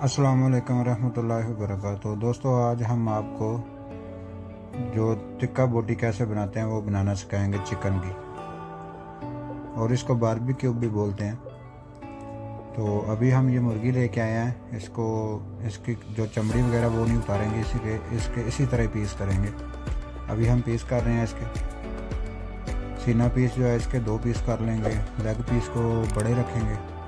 अस्सलाम वालेकुम रहमतुल्लाहि वबरकातुहू। दोस्तों, आज हम आपको जो टिक्का बोटी कैसे बनाते हैं, वो बनाना सिखाएँगे चिकन की। और इसको बारबी क्यूब भी बोलते हैं। तो अभी हम ये मुर्गी लेके आए हैं। इसको, इसकी जो चमड़ी वगैरह, वो नहीं उतारेंगे। इसी के इसके, इसी तरह पीस करेंगे। अभी हम पीस कर रहे हैं इसके। सीना पीस जो है, इसके दो पीस कर लेंगे। लेग पीस को बड़े रखेंगे।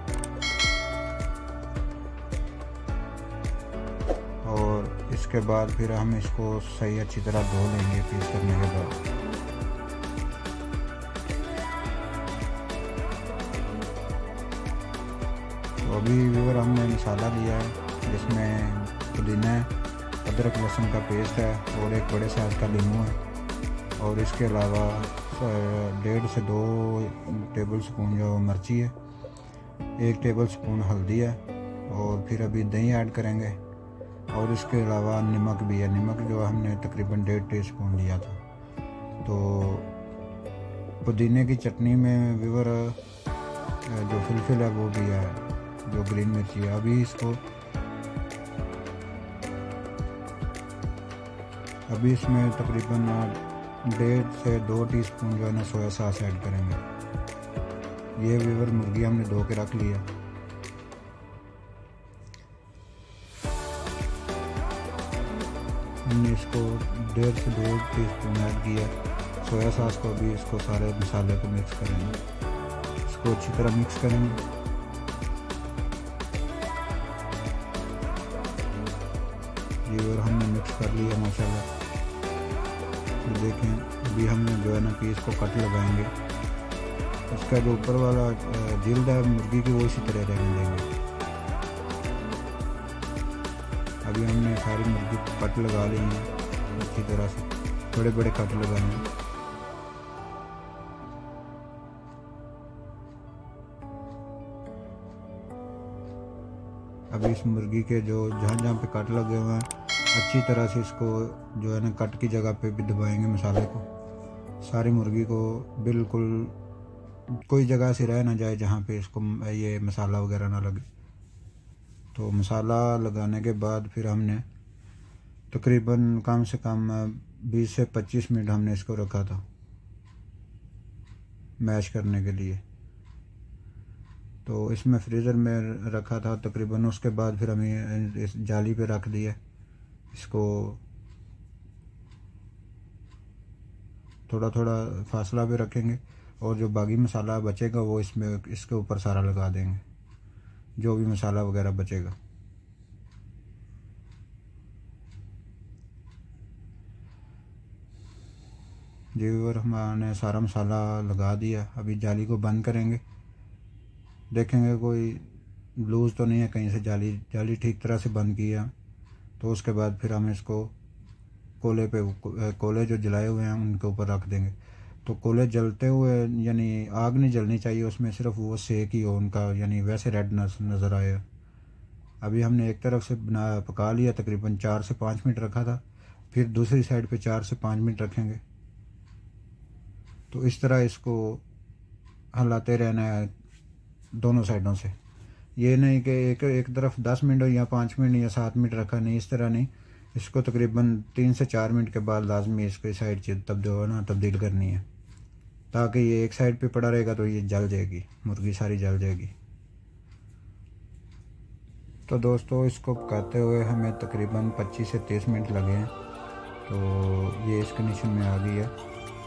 इसके बाद फिर हम इसको सही अच्छी तरह धो लेंगे पीस करने के बाद। तो अभी व्यूवर हमने मसाला लिया है, जिसमें पुदीना है, अदरक लहसुन का पेस्ट है और एक बड़े साइज़ का लीमू है। और इसके अलावा डेढ़ से दो टेबल स्पून जो मिर्ची है, एक टेबल स्पून हल्दी है और फिर अभी दही ऐड करेंगे। और इसके अलावा नमक भी है। नमक जो हमने तकरीबन डेढ़ टी स्पून लिया था। तो पुदीने की चटनी में विवर जो फिलफिल है वो भी है, जो ग्रीन मिर्ची है। अभी इसको अभी इसमें तकरीबन डेढ़ से दो टीस्पून जो है ना, सोया सॉस ऐड करेंगे। ये विवर मुर्गी हमने धो के रख लिया हमने इसको डेढ़ से दो टी स्पून ऐड किया। सोया सॉस को भी इसको सारे मसाले को मिक्स करेंगे। इसको अच्छी तरह मिक्स करेंगे। ये और हमने मिक्स कर लिया माशाल्लाह तो देखें, अभी हमने जो है ना पीस को कट लगाएँगे। इसका जो ऊपर वाला जिल्द है मुर्गी की वो इसी तरह रहने देंगे। अभी हमने सारी मुर्गी कट लगा ली हैं। अच्छी तरह से बड़े बड़े कट लगाए हैं। अभी इस मुर्गी के जो जहाँ जहाँ पे कट लगे हुए हैं, अच्छी तरह से इसको जो है ना कट की जगह पे भी दबाएँगे मसाले को। सारी मुर्गी को बिल्कुल कोई जगह से रह ना जाए जहाँ पे इसको ये मसाला वगैरह ना लगे। तो मसाला लगाने के बाद फिर हमने तकरीबन कम से कम 20 से 25 मिनट हमने इसको रखा था, मैश करने के लिए। तो इसमें फ्रीज़र में रखा था तकरीबन, उसके बाद फिर हमें इस जाली पे रख दिया इसको थोड़ा थोड़ा फासला भी रखेंगे और जो बागी मसाला बचेगा वो इसमें, इसके ऊपर सारा लगा देंगे। जो भी मसाला वगैरह बचेगा। जी और हमने सारा मसाला लगा दिया। अभी जाली को बंद करेंगे। देखेंगे कोई लूज़ तो नहीं है कहीं से जाली। जाली ठीक तरह से बंद किया तो उसके बाद फिर हम इसको कोले पे, कोले जो जलाए हुए हैं उनके ऊपर रख देंगे। तो कोले जलते हुए, यानी आग नहीं जलनी चाहिए, उसमें सिर्फ़ वो सेक ही हो उनका, यानी वैसे रेड नज़र आया। अभी हमने एक तरफ़ से बना, पका लिया, तकरीबन चार से पाँच मिनट रखा था, फिर दूसरी साइड पे चार से पाँच मिनट रखेंगे। तो इस तरह इसको हलाते रहना है दोनों साइडों से। ये नहीं कि एक एक तरफ़ दस मिनट या पाँच मिनट या सात मिनट रखा, नहीं, इस तरह नहीं। इसको तकरीबन तीन से चार मिनट के बाद लाजमी इसको इस साइड तब जो ना तब्दील करनी है। ताकि ये एक साइड पे पड़ा रहेगा तो ये जल जाएगी, मुर्गी सारी जल जाएगी। तो दोस्तों, इसको पकाते हुए हमें तकरीबन 25 से 30 मिनट लगे हैं। तो ये इस कंडीशन में आ गई है।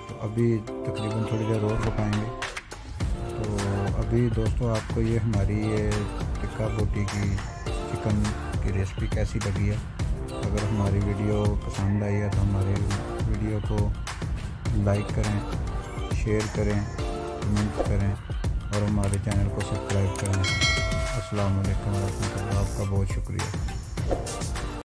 तो अभी तकरीबन थोड़ी देर और पकाएँगे। तो अभी दोस्तों, आपको ये हमारी ये टिक्का बोटी की चिकन की रेसिपी कैसी लगी है? अगर हमारी वीडियो पसंद आई है तो हमारे वीडियो को लाइक करें। शेयर करें कमेंट करें और हमारे चैनल को सब्सक्राइब करें। अस्सलाम वालेकुम आपका बहुत शुक्रिया।